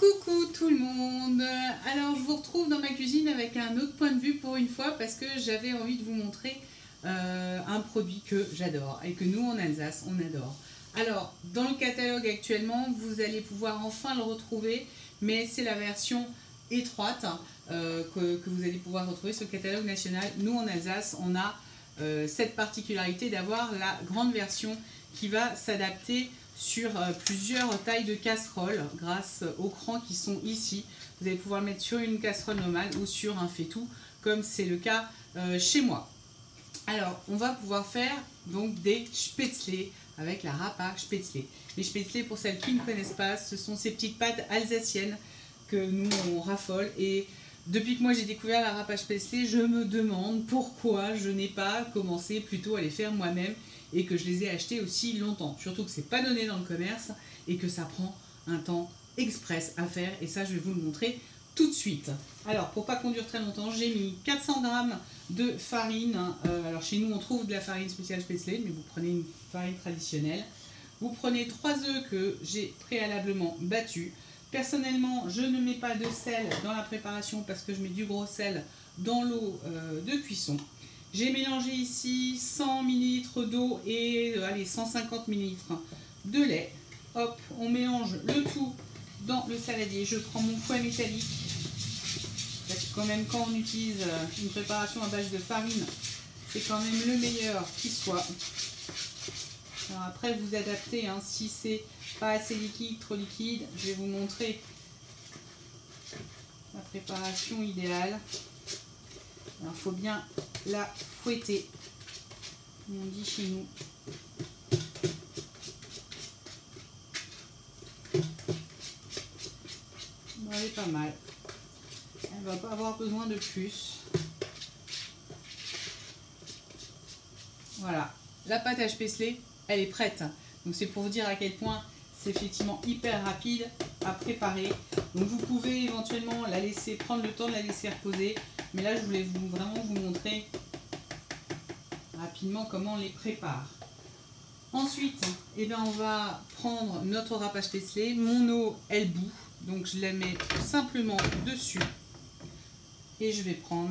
Coucou tout le monde Alors je vous retrouve dans ma cuisine avec un autre point de vue pour une fois parce que j'avais envie de vous montrer euh, un produit que j'adore et que nous en Alsace on adore. Alors dans le catalogue actuellement vous allez pouvoir enfin le retrouver mais c'est la version étroite euh, que, vous allez pouvoir retrouver sur le catalogue national. Nous en Alsace on a euh, cette particularité d'avoir la grande version qui va s'adapter sur euh, plusieurs tailles de casseroles grâce aux crans qui sont ici. Vous allez pouvoir le mettre sur une casserole normale ou sur un faitout comme c'est le cas euh, chez moi. Alors, on va pouvoir faire donc des spätzle avec la râpe à. Les spätzle, pour celles qui ne connaissent pas, ce sont ces petites pâtes alsaciennes que nous on raffole et depuis que moi j'ai découvert la à spätzle, je me demande pourquoi je n'ai pas commencé plutôt à les faire moi-même et que je les ai achetés aussi longtemps. Surtout que c'est pas donné dans le commerce et que ça prend un temps express à faire et ça je vais vous le montrer tout de suite. Alors pour pas conduire très longtemps, j'ai mis 400 g de farine. Euh, alors chez nous on trouve de la farine spéciale Spätzle, mais vous prenez une farine traditionnelle. Vous prenez 3 œufs que j'ai préalablement battus. Personnellement, je ne mets pas de sel dans la préparation parce que je mets du gros sel dans l'eau euh, de cuisson. J'ai mélangé ici 100 ml d'eau et euh, allez, 150 ml de lait. Hop, on mélange le tout dans le saladier. Je prends mon fouet métallique. Parce que quand même quand on utilise euh, une préparation à base de farine, c'est quand même le meilleur qui soit. Après vous adaptez, hein, si c'est pas assez liquide, trop liquide, je vais vous montrer la préparation idéale. Il faut bien la fouetter, on dit chez nous. elle est pas mal. Elle va pas avoir besoin de plus. Voilà, la pâte à elle est prête. Donc c'est pour vous dire à quel point c'est effectivement hyper rapide à préparer. Donc vous pouvez éventuellement la laisser prendre le temps de la laisser reposer. Mais là, je voulais vraiment vous montrer rapidement comment on les prépare. Ensuite, eh bien, on va prendre notre râpe à Mon eau, elle bout. Donc, je la mets simplement dessus. Et je vais prendre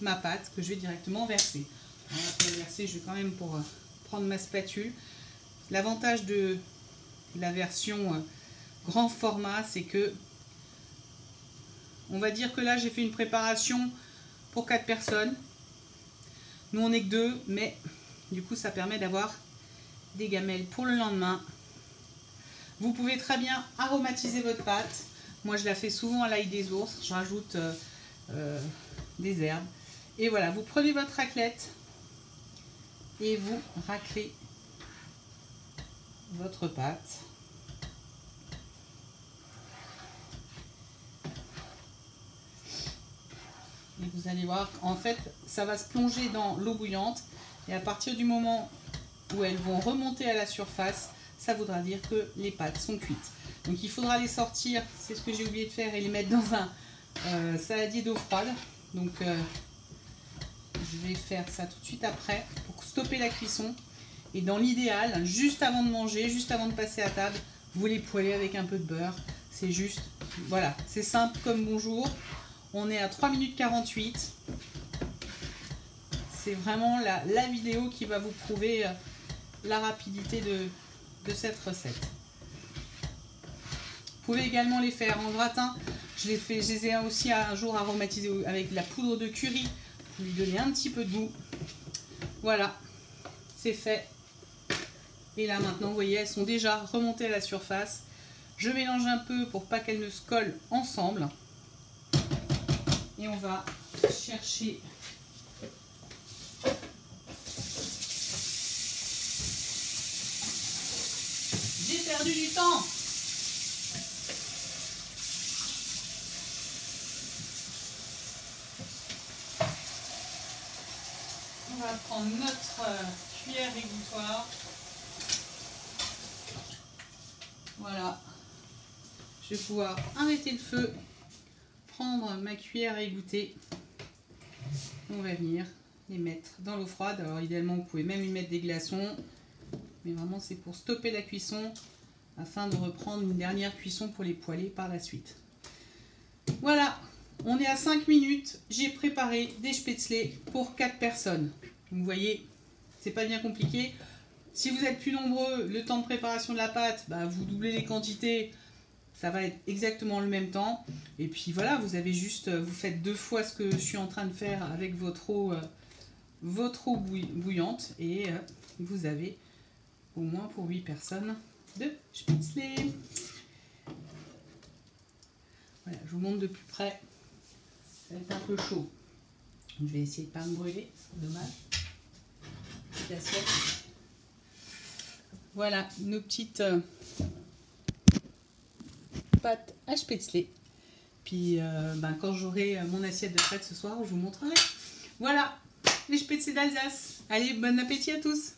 ma pâte que je vais directement verser. Verser, je vais quand même pour euh, prendre ma spatule. L'avantage de la version euh, grand format, c'est que on va dire que là, j'ai fait une préparation pour 4 personnes. Nous, on n'est que deux, mais du coup, ça permet d'avoir des gamelles pour le lendemain. Vous pouvez très bien aromatiser votre pâte. Moi, je la fais souvent à l'ail des ours. Je rajoute euh, euh, des herbes. Et voilà, vous prenez votre raclette et vous raclez votre pâte. Vous allez voir, en fait, ça va se plonger dans l'eau bouillante. Et à partir du moment où elles vont remonter à la surface, ça voudra dire que les pâtes sont cuites. Donc il faudra les sortir, c'est ce que j'ai oublié de faire, et les mettre dans un euh, saladier d'eau froide. Donc euh, je vais faire ça tout de suite après pour stopper la cuisson. Et dans l'idéal, juste avant de manger, juste avant de passer à table, vous les poêlez avec un peu de beurre. C'est juste, voilà, c'est simple comme bonjour. On est à 3 minutes 48. C'est vraiment la, vidéo qui va vous prouver euh, la rapidité de, cette recette. Vous pouvez également les faire en gratin. Je les, fait, je ai aussi un jour aromatisés avec la poudre de curry pour lui donner un petit peu de goût. Voilà, c'est fait. Et là maintenant, vous voyez, elles sont déjà remontées à la surface. Je mélange un peu pour pas qu'elles ne se collent ensemble. Et on va chercher J'ai perdu du temps On va prendre notre euh, cuillère égouttoir. Voilà. Je vais pouvoir arrêter le feu prendre ma cuillère à égoutter. On va venir les mettre dans l'eau froide. Alors idéalement, vous pouvez même y mettre des glaçons. Mais vraiment, c'est pour stopper la cuisson afin de reprendre une dernière cuisson pour les poêler par la suite. Voilà, on est à 5 minutes. J'ai préparé des spätzle pour 4 personnes. Vous voyez, c'est pas bien compliqué. Si vous êtes plus nombreux, le temps de préparation de la pâte, bah, vous doublez les quantités, ça va être exactement le même temps. Et puis voilà, vous avez juste, vous faites deux fois ce que je suis en train de faire avec votre eau, euh, votre eau bouillante et euh, vous avez au moins pour 8 personnes de spätzle. Voilà, je vous montre de plus près. Ça va être un peu chaud. Je vais essayer de ne pas me brûler, dommage. Voilà nos petites euh, pâtes à. Puis euh, ben, quand j'aurai euh, mon assiette de prête ce soir, je vous montrerai. Voilà, les spätzle d'Alsace. Allez, bon appétit à tous